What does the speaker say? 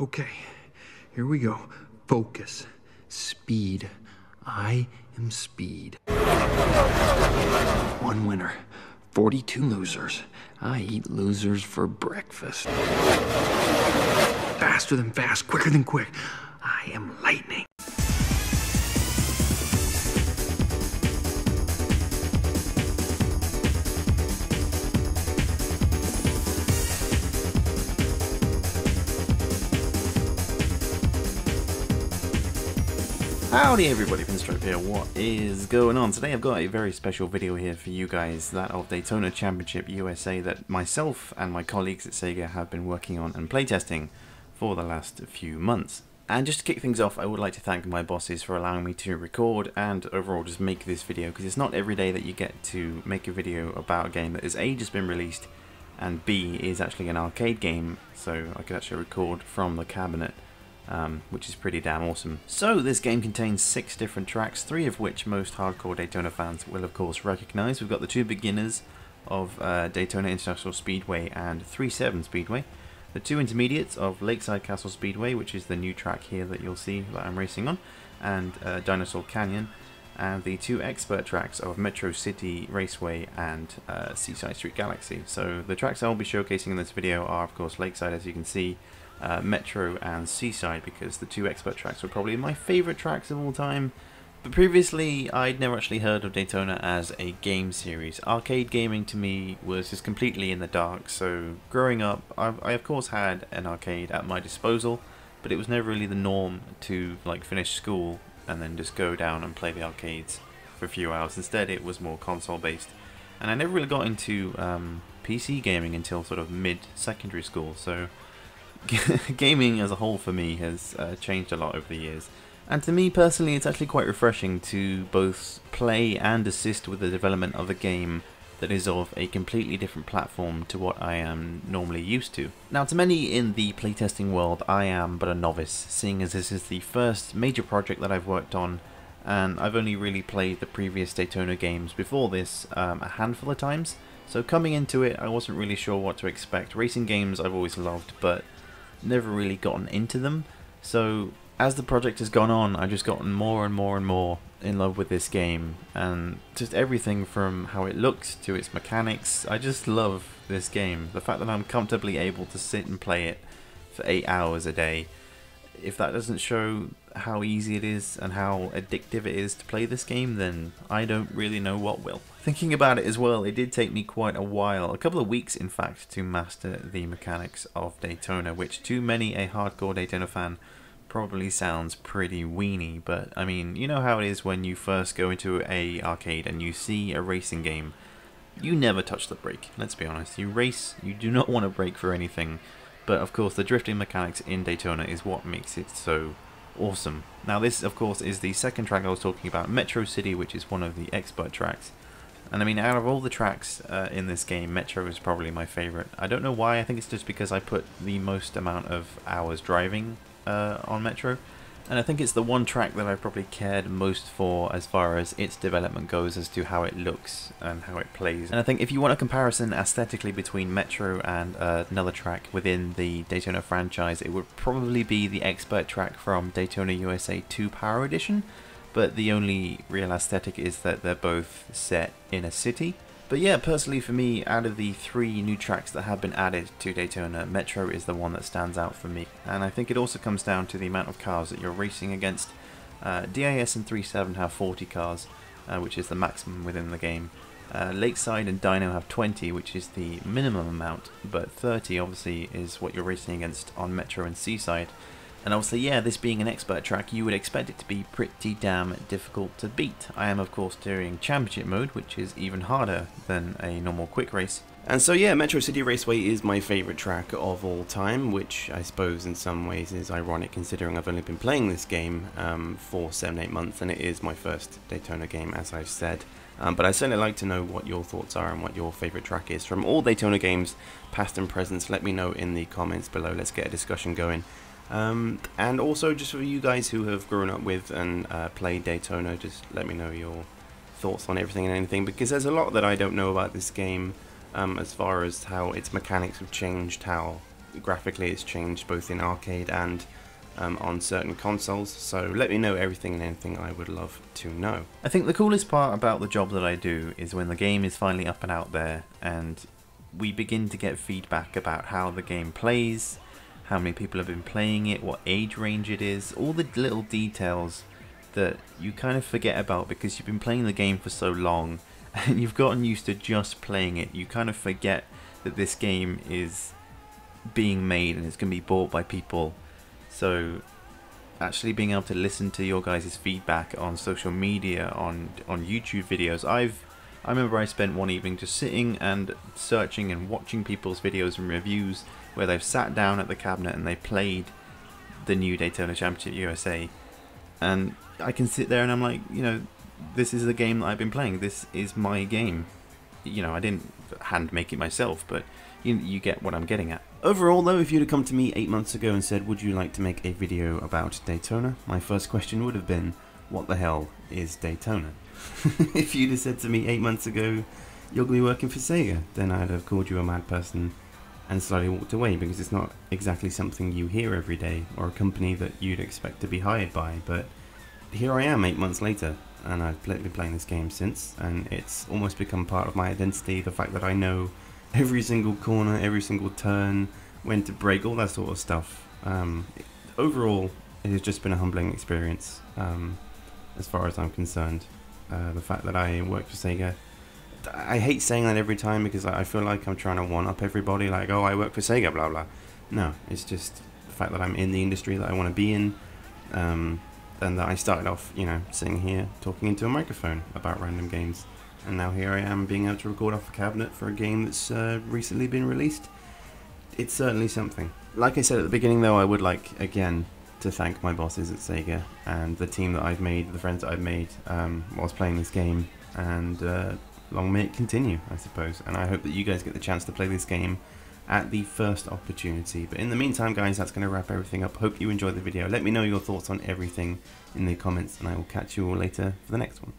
Okay, here we go. Focus. Speed. I am speed. One winner, 42 losers. I eat losers for breakfast. Faster than fast, quicker than quick. I am lightning. Howdy everybody, Pinstripe here, what is going on? Today I've got a very special video here for you guys, that of Daytona Championship USA that myself and my colleagues at Sega have been working on and playtesting for the last few months. And just to kick things off, I would like to thank my bosses for allowing me to record and overall just make this video, because it's not every day that you get to make a video about a game that has A, just been released, and B, is actually an arcade game, so I could actually record from the cabinet um, which is pretty damn awesome. So this game contains six different tracks, three of which most hardcore Daytona fans will of course recognize. We've got the two beginners of uh, Daytona International Speedway and 3.7 Speedway, the two intermediates of Lakeside Castle Speedway, which is the new track here that you'll see that I'm racing on, and uh, Dinosaur Canyon, and the two expert tracks of Metro City Raceway and uh, Seaside Street Galaxy. So the tracks I'll be showcasing in this video are of course Lakeside as you can see, uh, Metro and Seaside because the two expert tracks were probably my favourite tracks of all time. But previously, I'd never actually heard of Daytona as a game series. Arcade gaming to me was just completely in the dark, so growing up, I've, I of course had an arcade at my disposal, but it was never really the norm to like finish school and then just go down and play the arcades for a few hours. Instead, it was more console based. And I never really got into um, PC gaming until sort of mid-secondary school, so gaming as a whole for me has uh, changed a lot over the years. And to me personally, it's actually quite refreshing to both play and assist with the development of a game that is of a completely different platform to what I am normally used to. Now to many in the playtesting world, I am but a novice, seeing as this is the first major project that I've worked on and I've only really played the previous Daytona games before this um, a handful of times, so coming into it I wasn't really sure what to expect. Racing games I've always loved, but never really gotten into them. So as the project has gone on, I've just gotten more and more and more in love with this game and just everything from how it looks to its mechanics. I just love this game. The fact that I'm comfortably able to sit and play it for 8 hours a day. If that doesn't show how easy it is and how addictive it is to play this game, then I don't really know what will. Thinking about it as well, it did take me quite a while, a couple of weeks in fact, to master the mechanics of Daytona, which to many a hardcore Daytona fan probably sounds pretty weeny, but I mean, you know how it is when you first go into a arcade and you see a racing game, you never touch the brake, let's be honest. You race, you do not want to brake for anything, but of course the drifting mechanics in Daytona is what makes it so awesome. Now this, of course, is the second track I was talking about, Metro City, which is one of the expert tracks. And I mean, out of all the tracks uh, in this game, Metro is probably my favourite. I don't know why, I think it's just because I put the most amount of hours driving uh, on Metro. And I think it's the one track that I probably cared most for as far as its development goes as to how it looks and how it plays. And I think if you want a comparison aesthetically between Metro and uh, another track within the Daytona franchise, it would probably be the expert track from Daytona USA 2 Power Edition but the only real aesthetic is that they're both set in a city. But yeah, personally for me, out of the three new tracks that have been added to Daytona, Metro is the one that stands out for me. And I think it also comes down to the amount of cars that you're racing against. Uh, DIS and 3.7 have 40 cars, uh, which is the maximum within the game. Uh, Lakeside and Dino have 20, which is the minimum amount, but 30 obviously is what you're racing against on Metro and Seaside. And obviously, yeah, this being an expert track, you would expect it to be pretty damn difficult to beat. I am, of course, doing championship mode, which is even harder than a normal quick race. And so, yeah, Metro City Raceway is my favourite track of all time, which I suppose in some ways is ironic considering I've only been playing this game um, for 7-8 months, and it is my first Daytona game, as I've said. Um, but I'd certainly like to know what your thoughts are and what your favourite track is. From all Daytona games, past and present, let me know in the comments below. Let's get a discussion going. Um, and also, just for you guys who have grown up with and uh, played Daytona, just let me know your thoughts on everything and anything, because there's a lot that I don't know about this game um, as far as how its mechanics have changed, how graphically it's changed both in arcade and um, on certain consoles. So let me know everything and anything I would love to know. I think the coolest part about the job that I do is when the game is finally up and out there and we begin to get feedback about how the game plays, how many people have been playing it, what age range it is, all the little details that you kind of forget about because you've been playing the game for so long and you've gotten used to just playing it. You kind of forget that this game is being made and it's going to be bought by people. So actually being able to listen to your guys' feedback on social media, on on YouTube videos, I've I remember I spent one evening just sitting and searching and watching people's videos and reviews where they've sat down at the cabinet and they played the new Daytona Championship USA and I can sit there and I'm like, you know, this is the game that I've been playing. This is my game. You know, I didn't hand make it myself, but you, you get what I'm getting at. Overall though, if you'd have come to me 8 months ago and said, would you like to make a video about Daytona? My first question would have been, what the hell is Daytona? if you'd have said to me 8 months ago, you're going to be working for Sega, then I'd have called you a mad person and slowly walked away because it's not exactly something you hear every day or a company that you'd expect to be hired by. But here I am 8 months later and I've been playing this game since and it's almost become part of my identity, the fact that I know every single corner, every single turn, when to brake, all that sort of stuff. Um, overall, it has just been a humbling experience um, as far as I'm concerned. Uh, the fact that I work for Sega, I hate saying that every time because I feel like I'm trying to one up everybody, like, oh, I work for Sega, blah blah. No, it's just the fact that I'm in the industry that I want to be in, um, and that I started off, you know, sitting here talking into a microphone about random games and now here I am being able to record off a cabinet for a game that's uh, recently been released. It's certainly something. Like I said at the beginning though, I would like, again, to thank my bosses at Sega and the team that I've made, the friends that I've made um, whilst playing this game, and uh, long may it continue, I suppose. And I hope that you guys get the chance to play this game at the first opportunity. But in the meantime, guys, that's going to wrap everything up. Hope you enjoyed the video. Let me know your thoughts on everything in the comments, and I will catch you all later for the next one.